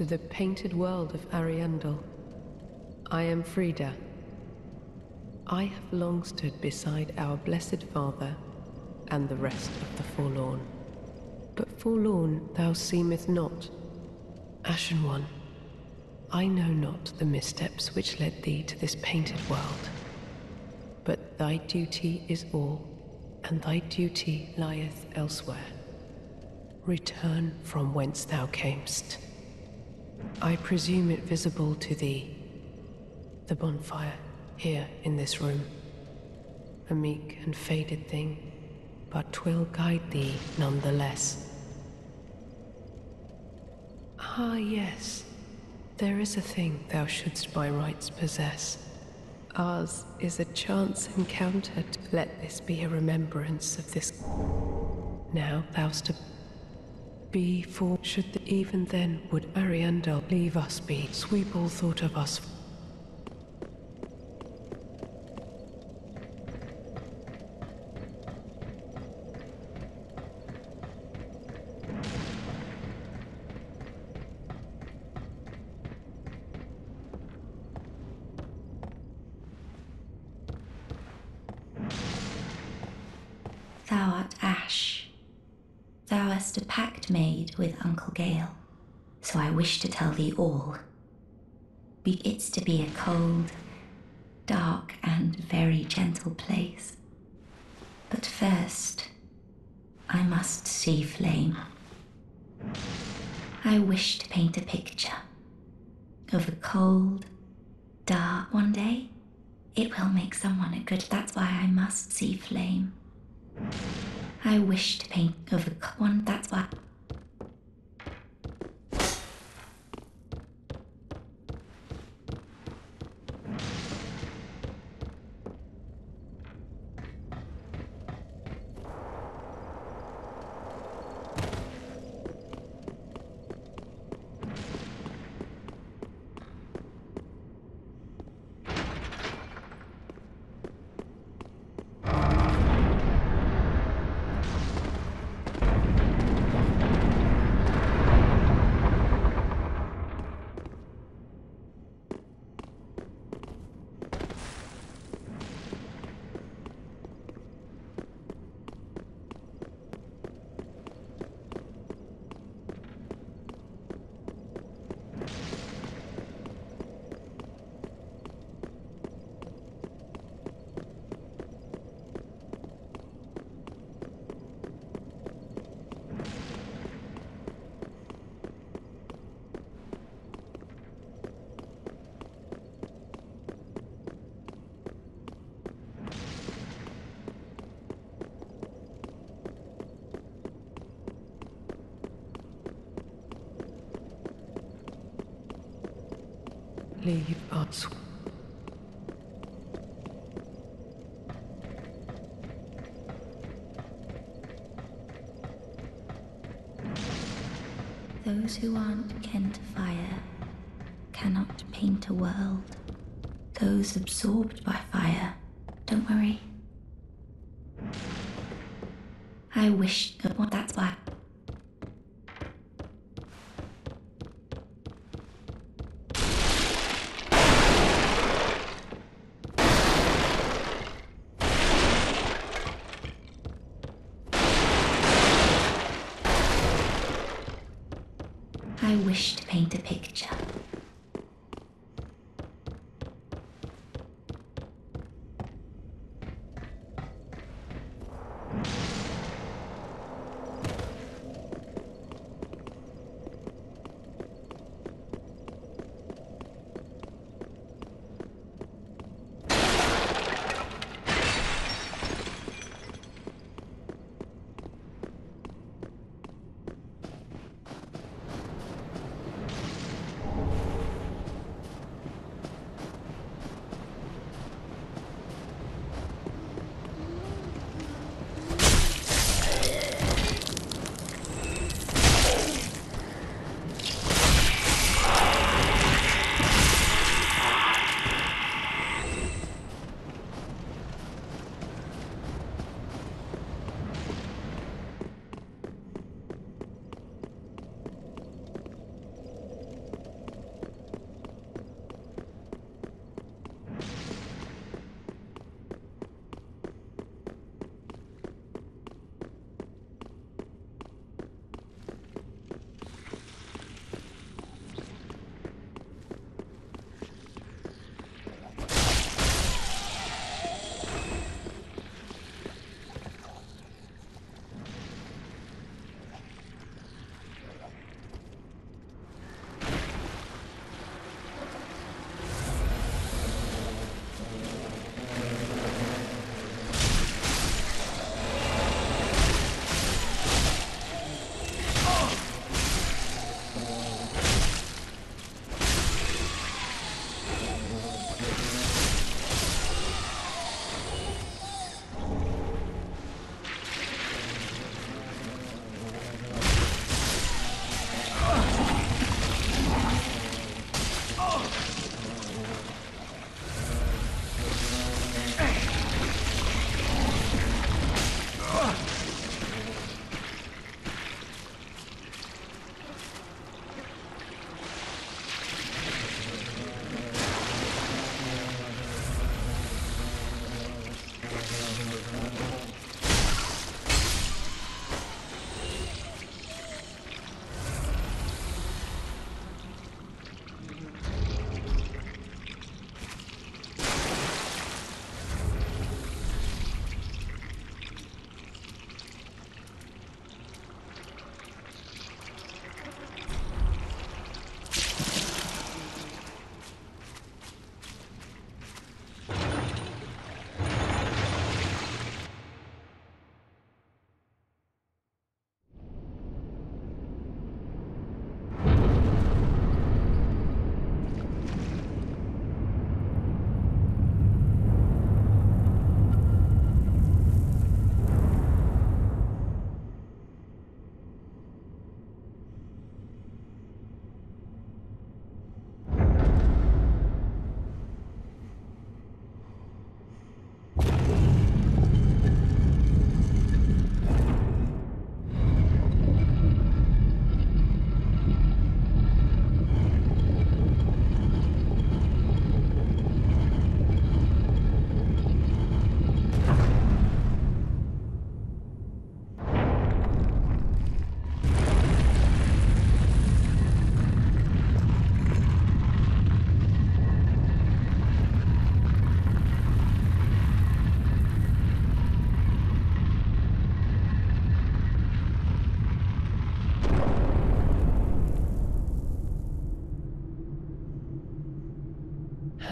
To the painted world of Ariandel. I am Friede. I have long stood beside our blessed Father and the rest of the forlorn. But forlorn thou seemest not. Ashen One, I know not the missteps which led thee to this painted world. But thy duty is all, and thy duty lieth elsewhere. Return from whence thou camest. I presume it visible to thee. The bonfire, here in this room. A meek and faded thing, but twill guide thee none the less. Ah, yes. There is a thing thou shouldst by rights possess. Ours is a chance encounter. Let this be a remembrance of this. Now thou'st to be for should the, even then would Ariandel leave us be. Sweep all thought of us Thou art Ash. Thou hast a pact made Gael, so I wish to tell thee all. Be it's to be a cold, dark, and very gentle place. But first, I must see flame. I wish to paint a picture of a cold, dark one day. It will make someone a good. That's why I must see flame. I wish to paint of a one. That's why. Leave us. Those who aren't kin to fire cannot paint a world. Those absorbed by fire, don't worry. I wish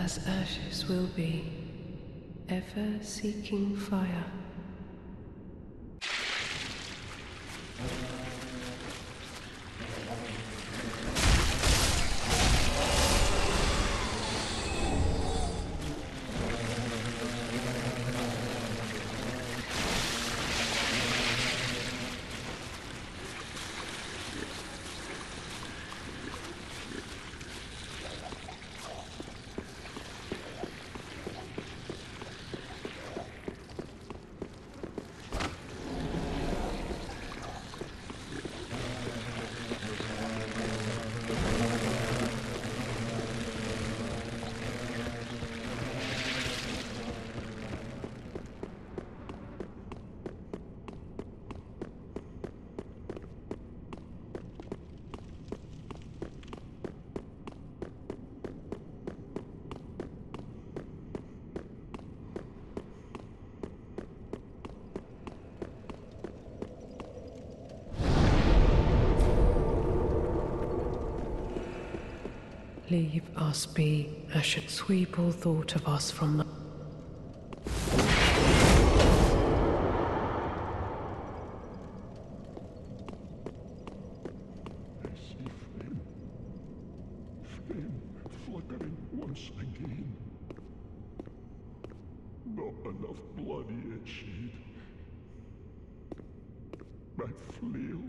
as ashes will be, ever seeking fire. Leave us be, as should sweep all thought of us from the I see flame. Flame flickering once again. Not enough blood yet shed. My flail.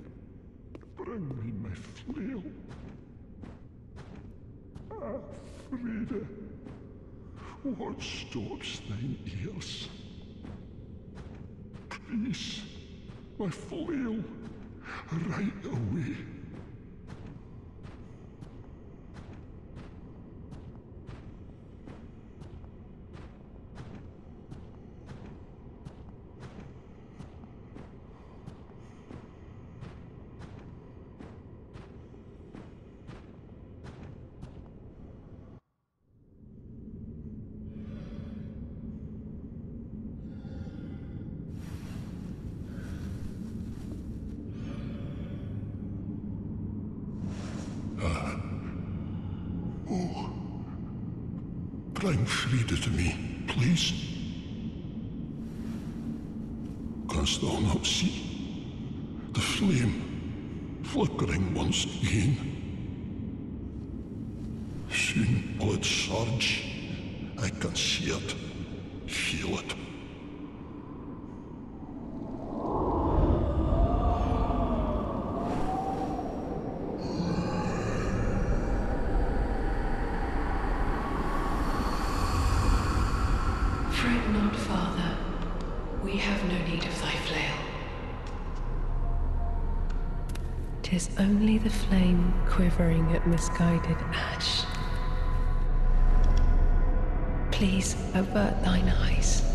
Bring me my flail. Ah, Friede. What stops thine ears? Please, my flail. Right away. Bring Friede to me, please. Canst thou not see the flame flickering once again? Soon will it surge. I can see it, feel it. Fret not, Father. We have no need of thy flail. Tis only the flame quivering at misguided ash. Please avert thine eyes.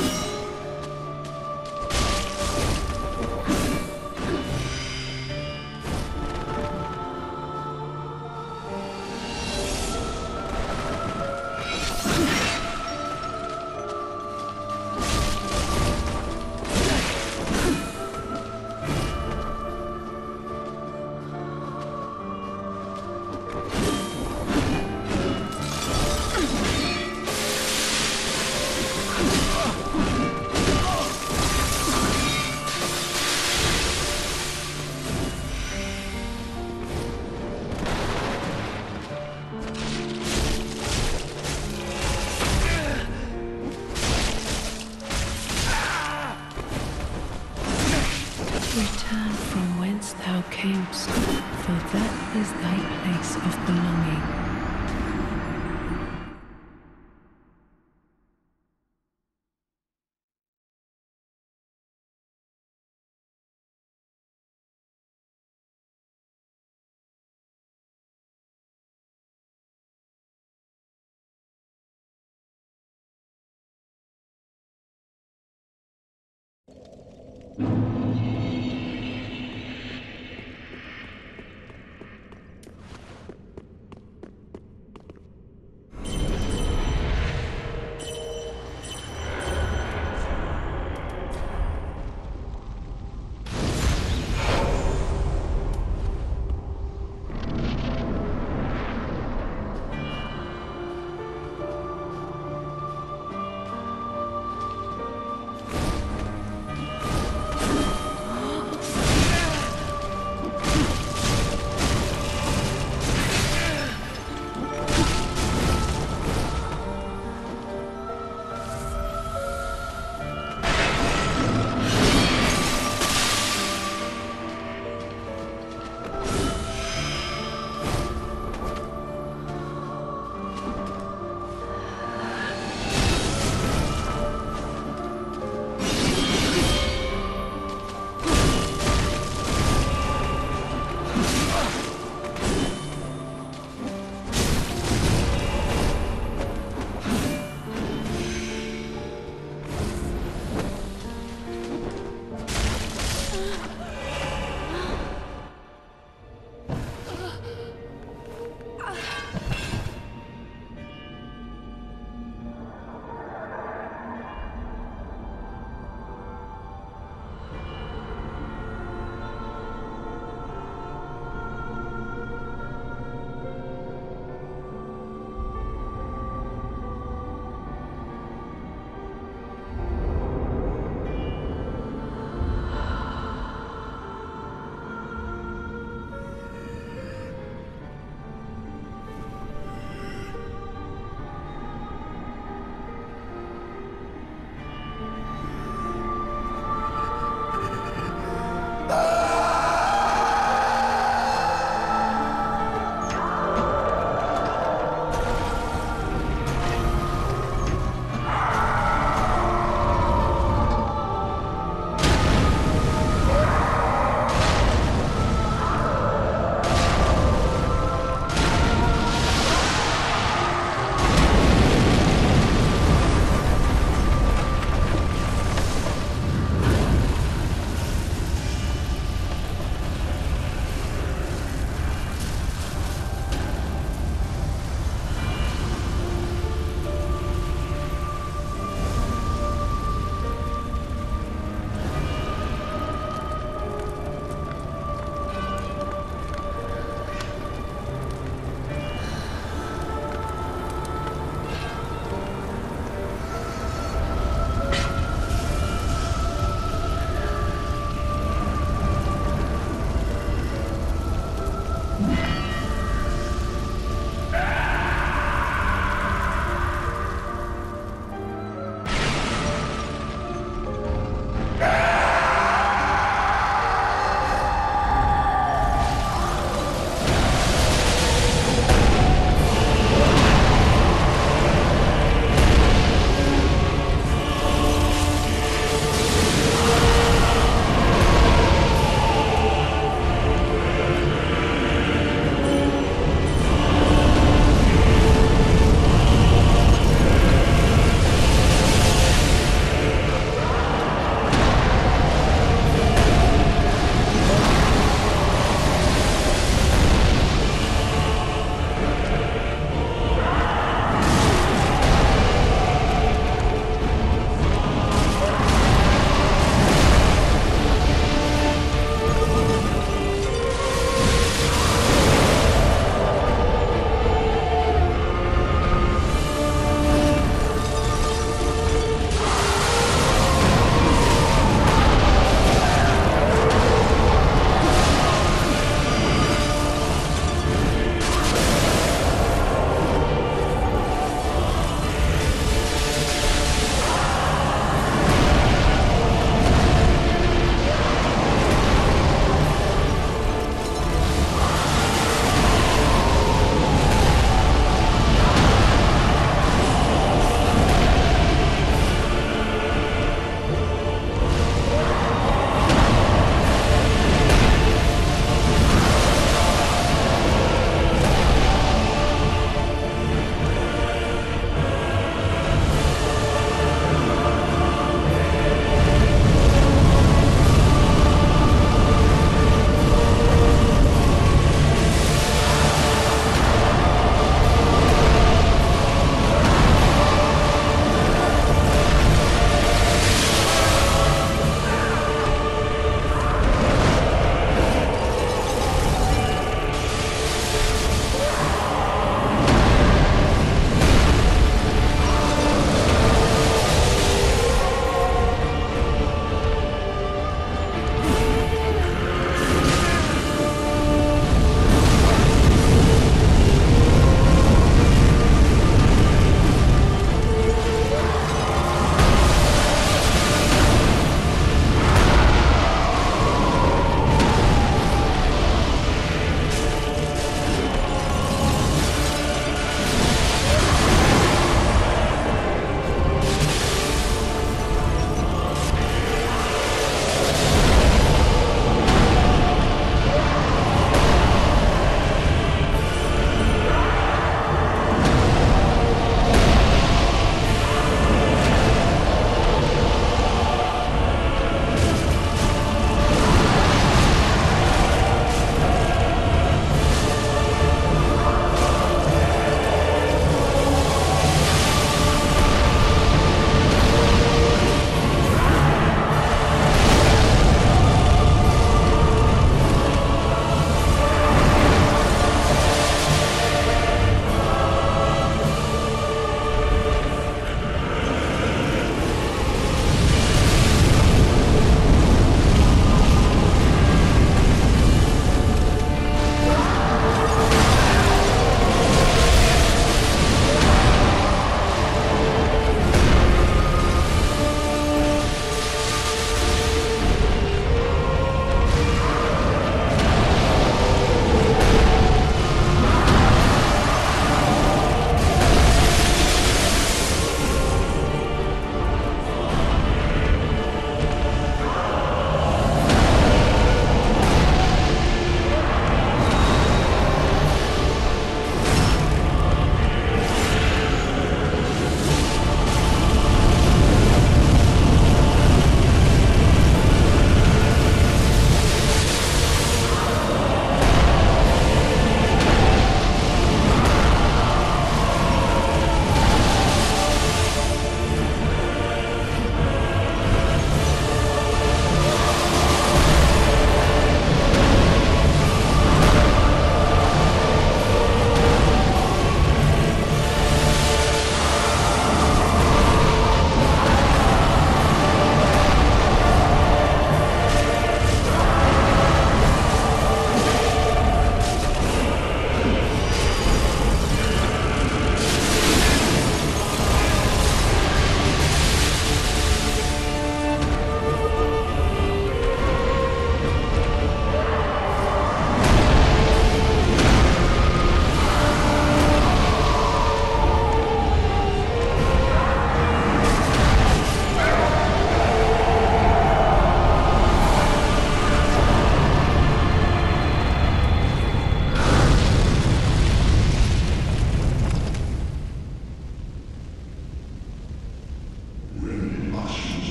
you.